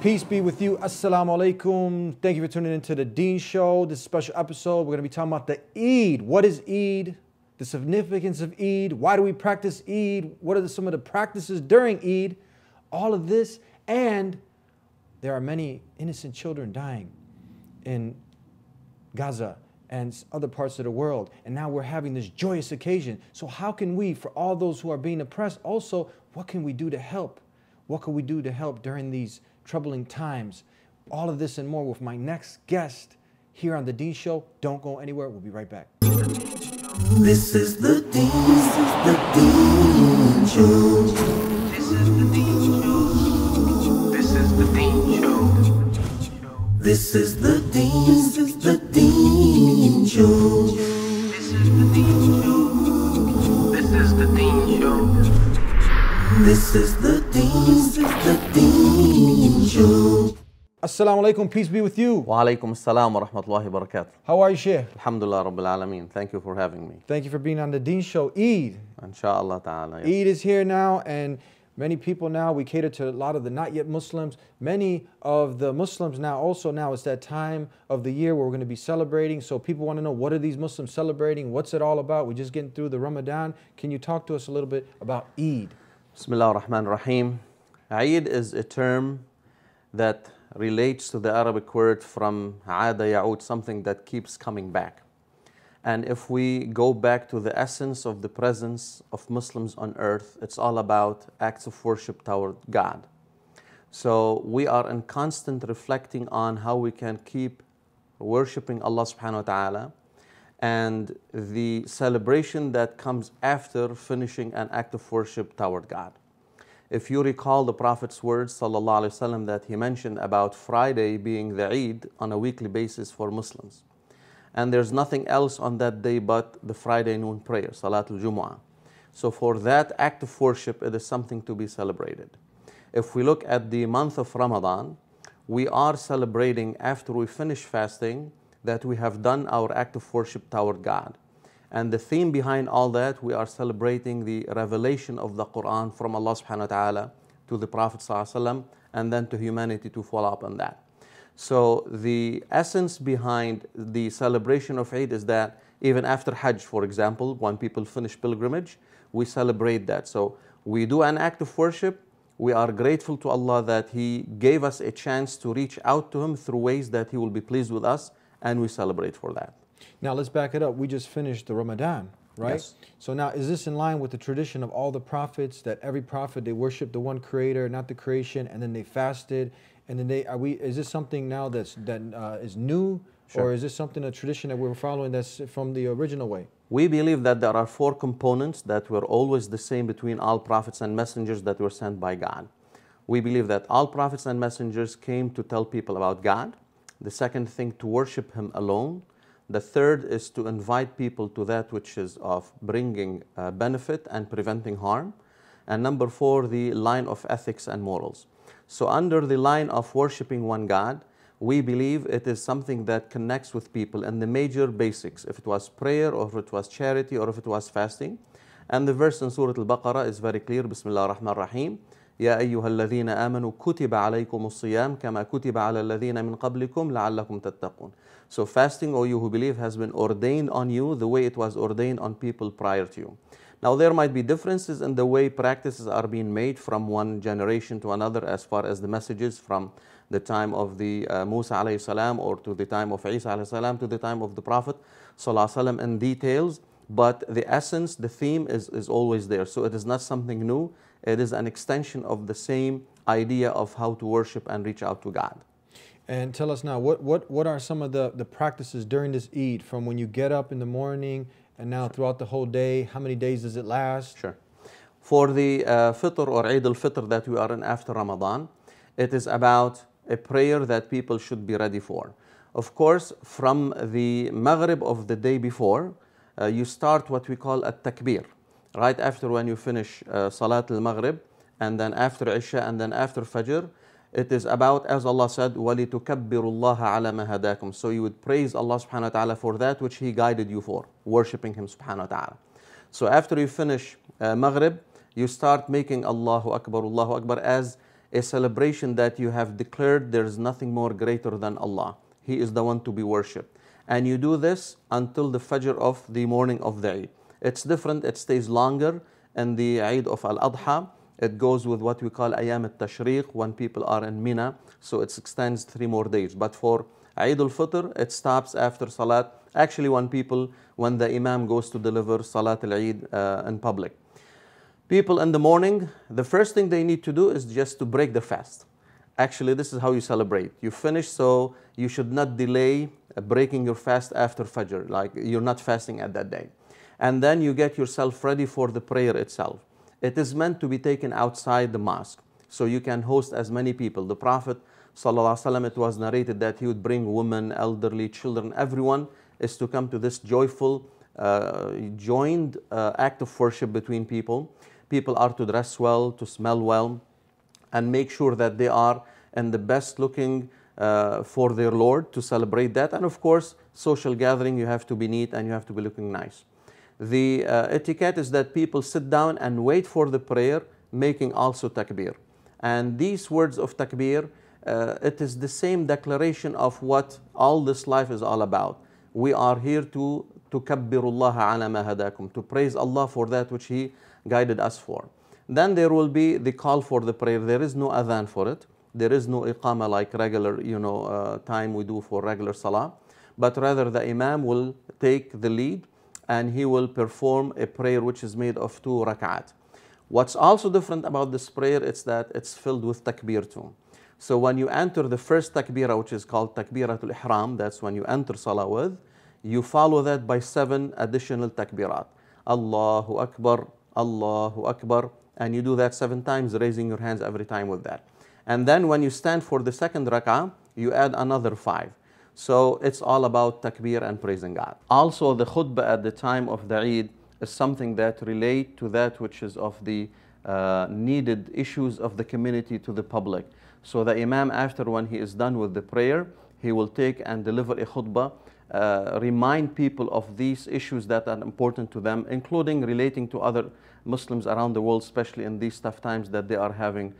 Peace be with you. Assalamu alaikum. Thank you for tuning into the Deen Show. This special episode, we're going to be talking about the Eid. What is Eid? The significance of Eid. Why do we practice Eid? What are the, some of the practices during Eid? All of this. And there are many innocent children dying in Gaza and other parts of the world. And now we're having this joyous occasion. So, how can we, for all those who are being oppressed, also, what can we do to help? What can we do to help during these troubling times? All of this and more with my next guest here on The Deen Show. Don't go anywhere. We'll be right back. This is the Deen, this is the Deen Show. This is the Deen Show. This is the Deen Show. This is the Deen, this is the Deen Show. This is the Deen Show. This is the Deen Show. This is the. Assalamu alaikum, peace be with you. Wa alaikum assalam wa rahmatullahi wa barakatuh. How are you, Sheikh? Alhamdulillah Rabbil Alameen. Thank you for having me. Thank you for being on the Deen Show. Eid. Insha'allah, ta'ala. Yes. Eid is here now, and many people now, we cater to a lot of the not yet Muslims. Many of the Muslims now also now, it's that time of the year where we're going to be celebrating. So people want to know, what are these Muslims celebrating? What's it all about? We're just getting through the Ramadan. Can you talk to us a little bit about Eid? Bismillah ar-Rahman ar-Rahim. Eid is a term that relates to the Arabic word from aada ya'ud, something that keeps coming back. And if we go back to the essence of the presence of Muslims on earth, it's all about acts of worship toward God. So we are in constant reflecting on how we can keep worshiping Allah subhanahu wa ta'ala and the celebration that comes after finishing an act of worship toward God. If you recall the Prophet's words wasallam that he mentioned about Friday being the Eid on a weekly basis for Muslims. And there's nothing else on that day but the Friday noon prayer, Salatul Jumu'ah. So for that act of worship, it is something to be celebrated. If we look at the month of Ramadan, we are celebrating after we finish fasting that we have done our act of worship toward God. And the theme behind all that, we are celebrating the revelation of the Quran from Allah subhanahu wa ta'ala to the Prophet and then to humanity to follow up on that. So the essence behind the celebration of Eid is that even after Hajj, for example, when people finish pilgrimage, we celebrate that. So we do an act of worship. We are grateful to Allah that He gave us a chance to reach out to Him through ways that He will be pleased with us, and we celebrate for that. Now let's back it up. We just finished the Ramadan, right? Yes. So now is this in line with the tradition of all the prophets that every prophet they worship the one creator, not the creation, and then they fasted, and then they are we is this something now that's that uh, is new or is this something a tradition that we're following that's from the original way? We believe that there are four components that were always the same between all prophets and messengers that were sent by God. We believe that all prophets and messengers came to tell people about God. The second thing, to worship Him alone. The third is to invite people to that which is of bringing uh, benefit and preventing harm. And number four, the line of ethics and morals. So, under the line of worshiping one God, we believe it is something that connects with people and the major basics, if it was prayer or if it was charity or if it was fasting. And the verse in Surah Al-Baqarah is very clear, Bismillah ar-Rahman ar-Rahim. يا أيها الذين آمنوا كتب عليكم الصيام كما كتب على الذين من قبلكم لعلكم تتقون. So fasting, O you who believe, has been ordained on you the way it was ordained on people prior to you. Now there might be differences in the way practices are being made from one generation to another as far as the messages from the time of the uh, Musa alayhi salam or to the time of Isa alayhi salam to the time of the Prophet sallallahu alaihi wasallam in details, but the essence, the theme is, is always there. So it is not something new. It is an extension of the same idea of how to worship and reach out to God. And tell us now, what, what, what are some of the, the practices during this Eid from when you get up in the morning and now throughout the whole day? How many days does it last? Sure. For the uh, Fitr or Eid al-Fitr that we are in after Ramadan, it is about a prayer that people should be ready for. Of course, from the Maghrib of the day before, uh, you start what we call a takbir. Right after when you finish uh, Salat al-Maghrib, and then after Isha, and then after Fajr, it is about, as Allah said, وَلِتُكَبِّرُوا اللَّهَ عَلَى مَا هَدَاكُمْ So you would praise Allah subhanahu wa ta'ala for that which He guided you for, worshipping Him subhanahu wa ta'ala. So after you finish uh, Maghrib, you start making Allahu Akbar, Allahu Akbar as a celebration that you have declared there is nothing more greater than Allah. He is the one to be worshipped. And you do this until the Fajr of the morning of the Eid. It's different, it stays longer. And the Eid of Al Adha, it goes with what we call Ayam al Tashriq when people are in Mina. So it extends three more days. But for Eid al Fitr, it stops after Salat. Actually, when people, when the Imam goes to deliver Salat al Eid uh, in public. People in the morning, the first thing they need to do is just to break the fast. Actually, this is how you celebrate. You finish, so you should not delay breaking your fast after Fajr, like you're not fasting at that day. And then you get yourself ready for the prayer itself. It is meant to be taken outside the mosque, so you can host as many people. The Prophet, ﷺ, it was narrated that he would bring women, elderly, children, everyone is to come to this joyful, uh, joined uh, act of worship between people. People are to dress well, to smell well, and make sure that they are in the best looking uh, for their Lord to celebrate that. And of course, social gathering, you have to be neat and you have to be looking nice. The uh, etiquette is that people sit down and wait for the prayer, making also takbir. And these words of takbir, uh, it is the same declaration of what all this life is all about. We are here to tukabbirullah ala ma hadakum, to praise Allah for that which He guided us for. Then there will be the call for the prayer. There is no adhan for it. There is no iqama like regular, you know, uh, time we do for regular salah. But rather the imam will take the lead and he will perform a prayer which is made of two rak'at. What's also different about this prayer is that it's filled with takbir too. So when you enter the first takbirah, which is called takbiratul ihram, that's when you enter salah with, you follow that by seven additional takbirat. Allahu Akbar, Allahu Akbar, and you do that seven times, raising your hands every time with that. And then when you stand for the second rak'ah, you add another five. So it's all about takbir and praising God. Also, the khutbah at the time of the Eid is something that relate to that which is of the uh, needed issues of the community to the public. So the Imam, after when he is done with the prayer, he will take and deliver a khutbah, uh, remind people of these issues that are important to them, including relating to other Muslims around the world, especially in these tough times that they are having,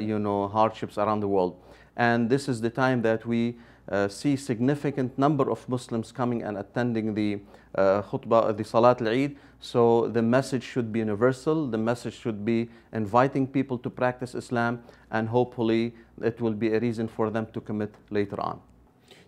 you know, hardships around the world. And this is the time that we uh, see significant number of Muslims coming and attending the uh, khutbah, the Salat al-Eid. So the message should be universal. The message should be inviting people to practice Islam and hopefully it will be a reason for them to commit later on.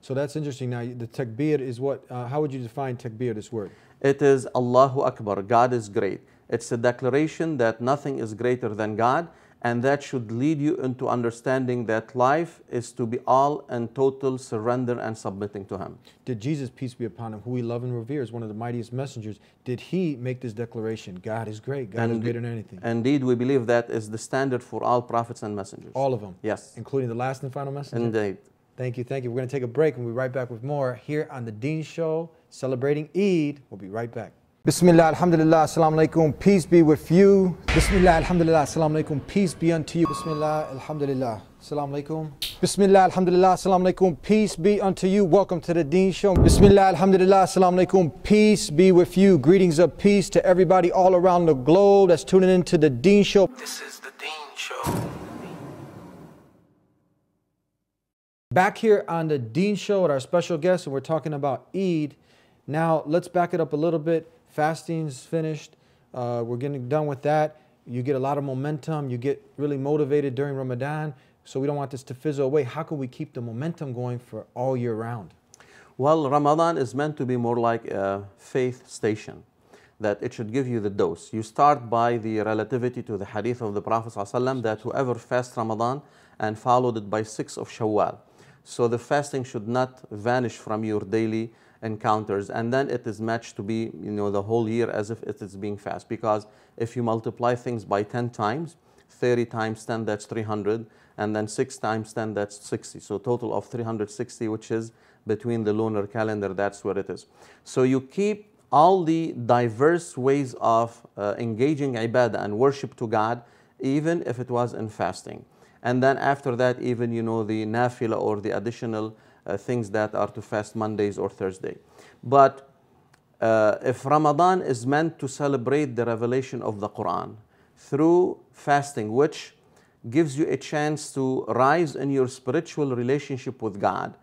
So that's interesting. Now, the takbir is what, uh, how would you define takbir, this word? It is Allahu Akbar, God is great. It's a declaration that nothing is greater than God and that should lead you into understanding that life is to be all and total surrender and submitting to Him. Did Jesus, peace be upon him, who we love and revere, is one of the mightiest messengers, did he make this declaration? God is great. God is And- greater than anything. Indeed, we believe that is the standard for all prophets and messengers. All of them. Yes. Including the last and final messenger. Indeed. Thank you, thank you. We're going to take a break and we'll be right back with more here on The Deen Show, celebrating Eid. We'll be right back. Bismillah, alhamdulillah, assalamu alaikum, peace be with you. Bismillah, alhamdulillah, assalamu alaikum, peace be unto you. Bismillah, alhamdulillah, assalamu alaikum. Bismillah, alhamdulillah, assalamu alaikum, peace be unto you. Welcome to The Deen Show. Bismillah, alhamdulillah, assalamu alaikum, peace be with you. Greetings of peace to everybody all around the globe that's tuning into The Deen Show. This is the Deen Show. Back here on the Deen Show with our special guest, and we're talking about Eid. Now, let's back it up a little bit. Fasting's finished. Uh, we're getting done with that. You get a lot of momentum. You get really motivated during Ramadan. So we don't want this to fizzle away. How can we keep the momentum going for all year round? Well, Ramadan is meant to be more like a faith station, that it should give you the dose. You start by the relativity to the hadith of the Prophet ﷺ that whoever fasts Ramadan and followed it by six of Shawwal. So the fasting should not vanish from your daily encounters, and then it is matched to be, you know, the whole year as if it is being fast. Because if you multiply things by 10 times, 30 times 10, that's 300, and then 6 times 10, that's 60. So total of 360, which is between the lunar calendar, that's where it is. So you keep all the diverse ways of uh, engaging ibadah and worship to God, even if it was in fasting. And then after that, even, you know, the nafila or the additional things that are to fast Mondays or Thursday. But uh, if Ramadan is meant to celebrate the revelation of the Quran through fasting, which gives you a chance to rise in your spiritual relationship with God,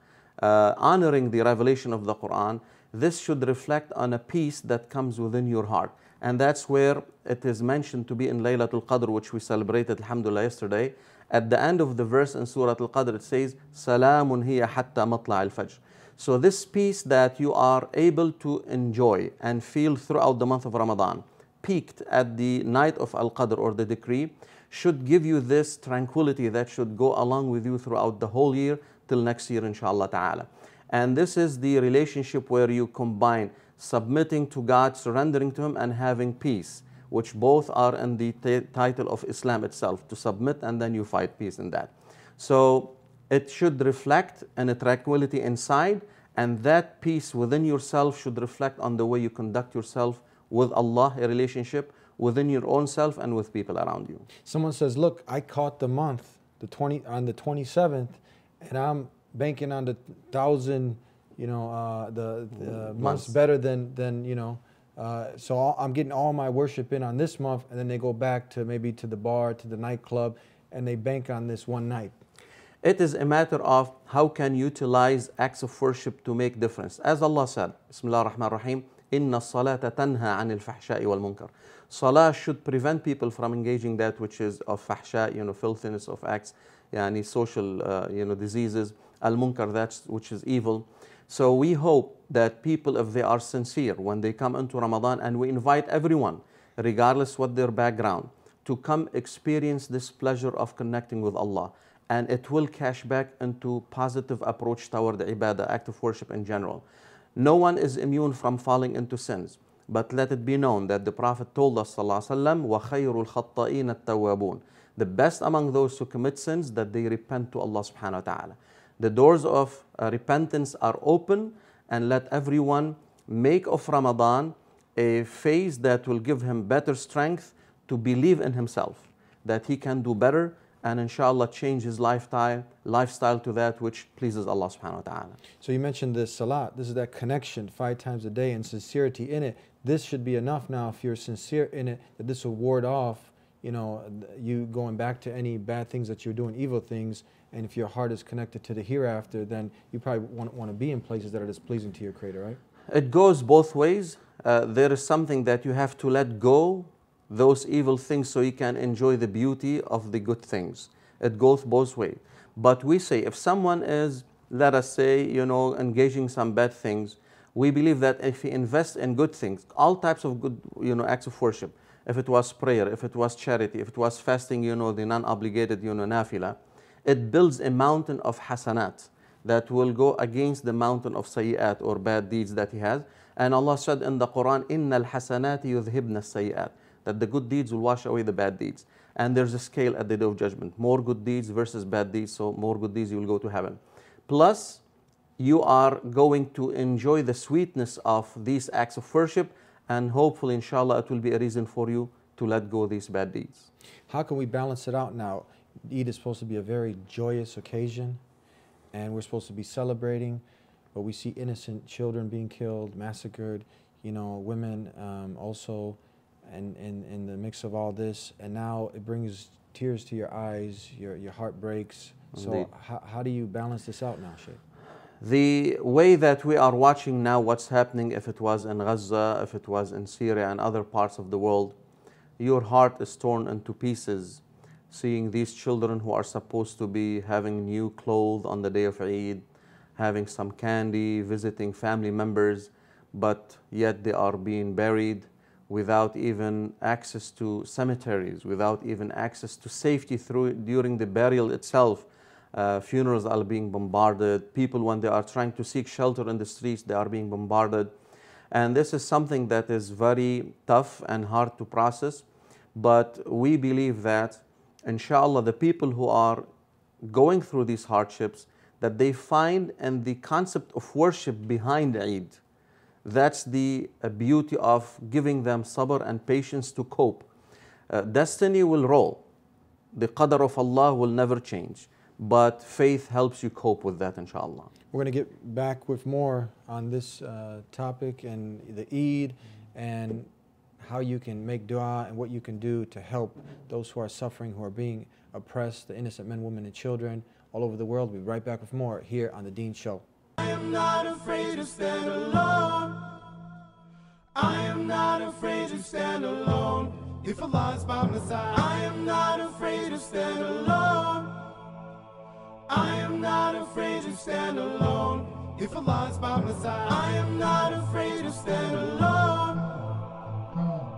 uh, honoring the revelation of the Quran, this should reflect on a peace that comes within your heart. And that's where it is mentioned to be in Laylatul Qadr, which we celebrated, alhamdulillah, yesterday. At the end of the verse in Surah Al Qadr, it says, Salamun hiya hatta matla al fajr. So, this peace that you are able to enjoy and feel throughout the month of Ramadan, peaked at the night of Al Qadr or the decree, should give you this tranquility that should go along with you throughout the whole year till next year, inshallah ta'ala. And this is the relationship where you combine submitting to God, surrendering to Him, and having peace, which both are in the title of Islam itself to submit and then you fight peace in that. So it should reflect in a tranquility inside, and that peace within yourself should reflect on the way you conduct yourself with Allah, a relationship within your own self and with people around you. Someone says, "Look, I caught the month, the 20 on the 27th, and I'm banking on the thousand, you know, uh, the, the months better than than you know." Uh, so all, I'm getting all my worship in on this month, and then they go back to maybe to the bar, to the nightclub, and they bank on this one night. It is a matter of how can you utilize acts of worship to make difference. As Allah said, Bismillah ar-Rahman ar-Rahim, Inna salata tanha anil fahsha'i wal munkar. Salah should prevent people from engaging that which is of fahsha, you know, filthiness of acts, yani social, uh, you know, diseases, al munkar, that's which is evil. So we hope that people, if they are sincere, when they come into Ramadan, and we invite everyone, regardless what their background, to come experience this pleasure of connecting with Allah. And it will cash back into positive approach toward the ibadah, act of worship in general. No one is immune from falling into sins. But let it be known that the Prophet told us, وَخَيْرُ الْخَطَّئِينَ التَّوَّابُونَ The best among those who commit sins, that they repent to Allah subhanahu wa ta'ala. The doors of uh, repentance are open and let everyone make of Ramadan a phase that will give him better strength to believe in himself, that he can do better and inshallah change his lifestyle, lifestyle to that which pleases Allah subhanahu wa ta'ala. So you mentioned the salat. This is that connection five times a day and sincerity in it. This should be enough now if you're sincere in it that this will ward off, you know, you going back to any bad things that you're doing, evil things. And if your heart is connected to the hereafter, then you probably want, want to be in places that are displeasing to your Creator, right? It goes both ways. Uh, there is something that you have to let go those evil things so you can enjoy the beauty of the good things. It goes both ways. But we say if someone is, let us say, you know, engaging some bad things, we believe that if he invests in good things, all types of good, you know, acts of worship, if it was prayer, if it was charity, if it was fasting, you know, the non-obligated, you know, nafila, it builds a mountain of hasanat that will go against the mountain of sayyat or bad deeds that he has. And Allah said in the Quran, Inna al-hasanat yudhibna sayyat that the good deeds will wash away the bad deeds. And there's a scale at the day of judgment. More good deeds versus bad deeds, so more good deeds you will go to heaven. Plus, you are going to enjoy the sweetness of these acts of worship, and hopefully, inshallah, it will be a reason for you to let go these bad deeds. How can we balance it out now? Eid is supposed to be a very joyous occasion, and we're supposed to be celebrating, but we see innocent children being killed, massacred, you know, women um, also, and in, in the mix of all this, and now it brings tears to your eyes, your, your heart breaks. So, how, how do you balance this out now, Sheikh? The way that we are watching now what's happening, if it was in Gaza, if it was in Syria and other parts of the world, your heart is torn into pieces seeing these children who are supposed to be having new clothes on the day of Eid, having some candy, visiting family members, but yet they are being buried without even access to cemeteries, without even access to safety through during the burial itself. Uh, funerals are being bombarded. People, when they are trying to seek shelter in the streets, they are being bombarded. And this is something that is very tough and hard to process. But we believe that, inshallah, the people who are going through these hardships, that they find and the concept of worship behind Eid. That's the uh, beauty of giving them sabr and patience to cope. Uh, destiny will roll. The qadr of Allah will never change. But faith helps you cope with that, inshallah. We're going to get back with more on this uh, topic and the Eid and how you can make dua and what you can do to help those who are suffering, who are being oppressed, the innocent men, women, and children all over the world. We'll be right back with more here on The Deen Show. I am not afraid to stand alone. I am not afraid to stand alone. If Allah is by my side, I am not afraid to stand alone. I am not afraid to stand alone. If Allah is by my side, I am not afraid to stand alone.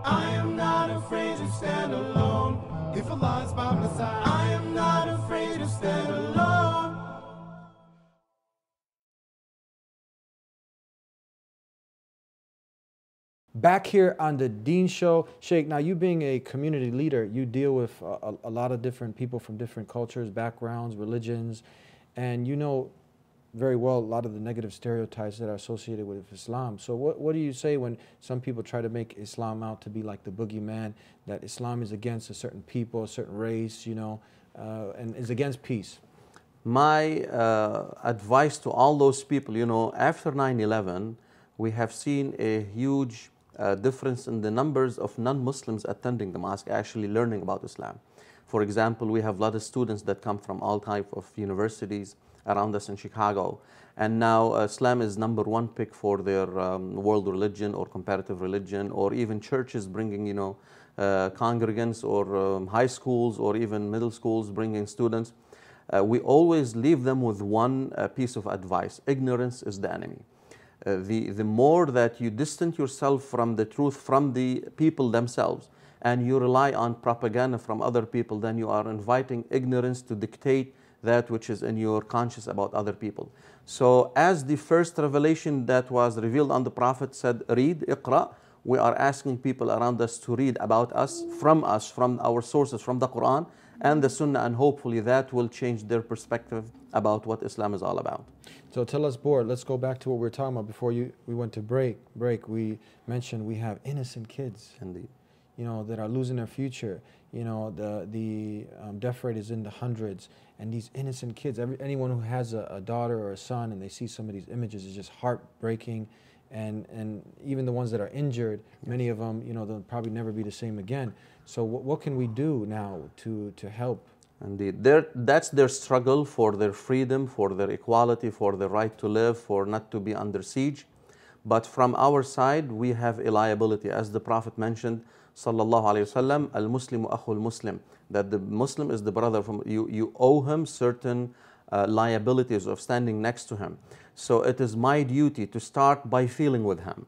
I am not afraid to stand alone. If Allah is by my side, I am not afraid to stand alone. Back here on the Deen Show, Sheikh. Now, you being a community leader, you deal with a, a, a lot of different people from different cultures, backgrounds, religions, and you know very well a lot of the negative stereotypes that are associated with Islam. So, what, what do you say when some people try to make Islam out to be like the boogeyman, that Islam is against a certain people, a certain race, you know, uh, and is against peace? My uh, advice to all those people, you know, after 9 11, we have seen a huge uh, difference in the numbers of non Muslims attending the mosque, actually learning about Islam. For example, we have a lot of students that come from all type of universities around us in Chicago. And now uh, Islam is number one pick for their um, world religion or comparative religion, or even churches bringing, you know, uh, congregants or um, high schools or even middle schools bringing students. Uh, we always leave them with one uh, piece of advice ignorance is the enemy. Uh, the, the more that you distance yourself from the truth, from the people themselves, and you rely on propaganda from other people, then you are inviting ignorance to dictate that which is in your conscience about other people. So, as the first revelation that was revealed on the Prophet said, read, iqra, we are asking people around us to read about us, from us, from our sources, from the Quran and the Sunnah, and hopefully that will change their perspective about what Islam is all about. So tell us, Board, let's go back to what we were talking about before you we went to break. Break. We mentioned we have innocent kids, Indeed. You know, that are losing their future. You know, the the um, death rate is in the hundreds, and these innocent kids. Every, anyone who has a, a daughter or a son and they see some of these images is just heartbreaking, and and even the ones that are injured, many of them, you know, they'll probably never be the same again. So what, what can we do now to to help? Indeed. Their, that's their struggle for their freedom, for their equality, for their right to live, for not to be under siege. But from our side, we have a liability. As the Prophet mentioned, Sallallahu Alaihi Wasallam, Al Muslimu Akhul Muslim, that the Muslim is the brother from you, you owe him certain uh, liabilities of standing next to him. So it is my duty to start by feeling with him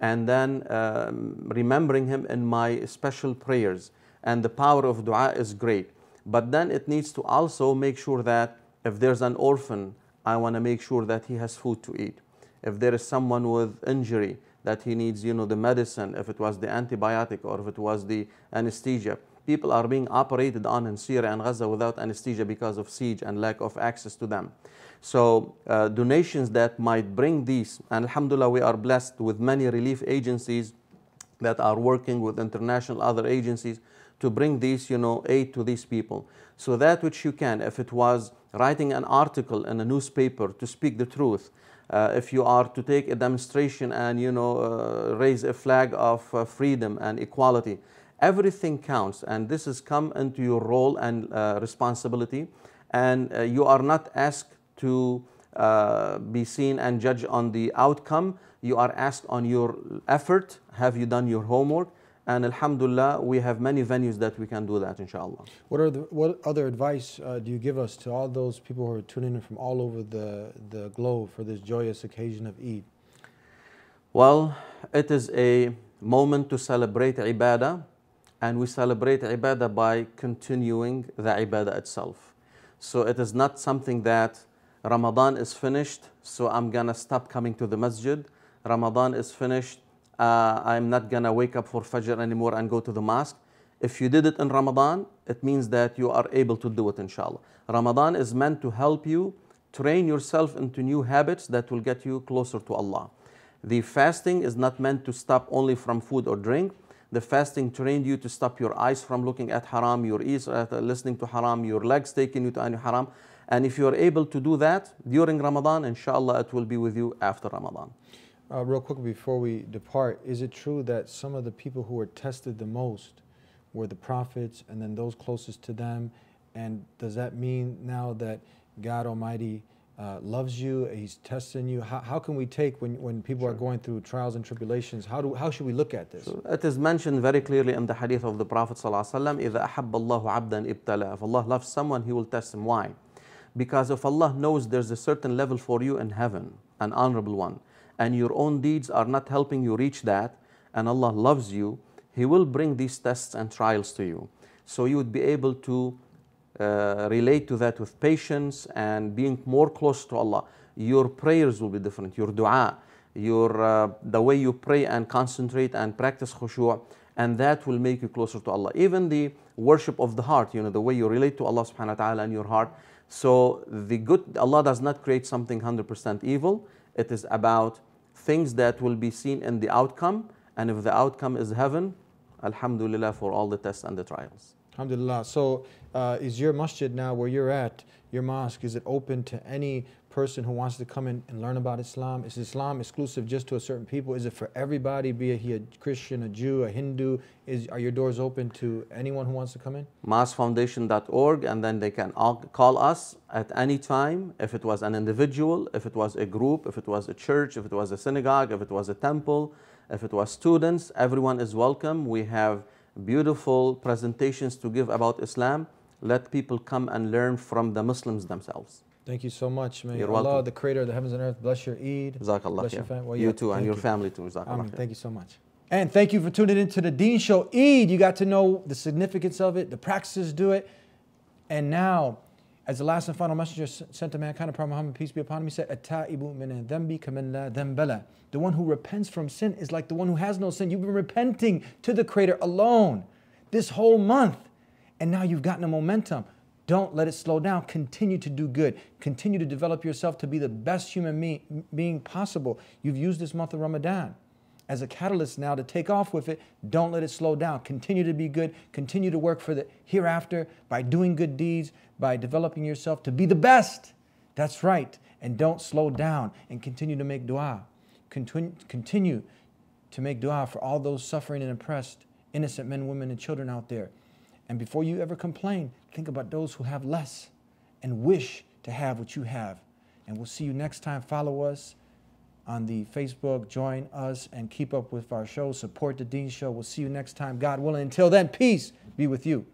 and then um, remembering him in my special prayers. And the power of dua is great. But then it needs to also make sure that if there's an orphan, I want to make sure that he has food to eat. If there is someone with injury that he needs, you know, the medicine, if it was the antibiotic or if it was the anesthesia. People are being operated on in Syria and Gaza without anesthesia because of siege and lack of access to them. So uh, donations that might bring these, and Alhamdulillah, we are blessed with many relief agencies that are working with international other agencies to bring these, you know, aid to these people. So that which you can, if it was writing an article in a newspaper to speak the truth, uh, if you are to take a demonstration and, you know, uh, raise a flag of uh, freedom and equality, everything counts. And this has come into your role and uh, responsibility. And uh, you are not asked to uh, be seen and judged on the outcome. You are asked on your effort. Have you done your homework? And Alhamdulillah, we have many venues that we can do that, inshallah. What are the what other advice uh, do you give us to all those people who are tuning in from all over the the globe for this joyous occasion of Eid? Well, it is a moment to celebrate ibadah, and we celebrate ibadah by continuing the ibadah itself. So it is not something that Ramadan is finished, so I'm gonna stop coming to the masjid. Ramadan is finished, uh, I'm not gonna wake up for Fajr anymore and go to the mosque. If you did it in Ramadan, it means that you are able to do it, inshallah. Ramadan is meant to help you train yourself into new habits that will get you closer to Allah. The fasting is not meant to stop only from food or drink. The fasting trained you to stop your eyes from looking at haram, your ears uh, listening to haram, your legs taking you to any haram. And if you are able to do that during Ramadan, inshallah, it will be with you after Ramadan. Uh, real quick before we depart, is it true that some of the people who were tested the most were the prophets and then those closest to them? And does that mean now that God Almighty uh, loves you, He's testing you? How, how can we take when, when people are going through trials and tribulations? How, do, how should we look at this? So it is mentioned very clearly in the hadith of the Prophet ﷺ, إِذَا أَحَبَّ اللَّهُ عَبْدًا ابْتَلَى If Allah loves someone, He will test him. Why? Because if Allah knows there's a certain level for you in heaven, an honorable one, and your own deeds are not helping you reach that, and Allah loves you, He will bring these tests and trials to you. So you would be able to uh, relate to that with patience and being more close to Allah. Your prayers will be different, your dua, your, uh, the way you pray and concentrate and practice khushu', and that will make you closer to Allah. Even the worship of the heart, you know, the way you relate to Allah subhanahu wa ta'ala in your heart. So the good, Allah does not create something 100% evil. It is about things that will be seen in the outcome. And if the outcome is heaven, Alhamdulillah for all the tests and the trials. Alhamdulillah. So, uh, is your masjid now where you're at, your mosque, is it open to any person who wants to come in and learn about Islam? Is Islam exclusive just to a certain people? Is it for everybody, be it he a Christian, a Jew, a Hindu? Is, are your doors open to anyone who wants to come in? mosquefoundation.org and then they can call us at any time if it was an individual if it was a group if it was a church if it was a synagogue if it was a temple if it was students everyone is welcome we have beautiful presentations to give about islam let people come and learn from the muslims themselves Thank you so much. May You're Allah, welcome. the creator of the heavens and earth, bless your Eid. Jazakallah Bless your khair. fam- well, you yeah, too and your you. family too Jazakallah khair. Thank you so much. And thank you for tuning into the Deen Show. Eid, you got to know the significance of it, the practices do it. And now, as the last and final messenger sent to mankind, Prophet Muhammad, peace be upon him, he said, "At-ta'ibu min dhanbi kaman la dhanbala." The one who repents from sin is like the one who has no sin. You've been repenting to the Creator alone this whole month. And now you've gotten a momentum. Don't let it slow down. Continue to do good. Continue to develop yourself to be the best human me- being possible. You've used this month of Ramadan as a catalyst now to take off with it. Don't let it slow down. Continue to be good. Continue to work for the hereafter by doing good deeds, by developing yourself to be the best. That's right. And don't slow down and continue to make dua. Continue, continue to make dua for all those suffering and oppressed, innocent men, women, and children out there. And before you ever complain, think about those who have less and wish to have what you have. And we'll see you next time. Follow us on the Facebook, join us, and keep up with our show. Support the Deen Show. We'll see you next time, God willing. Until then, peace be with you.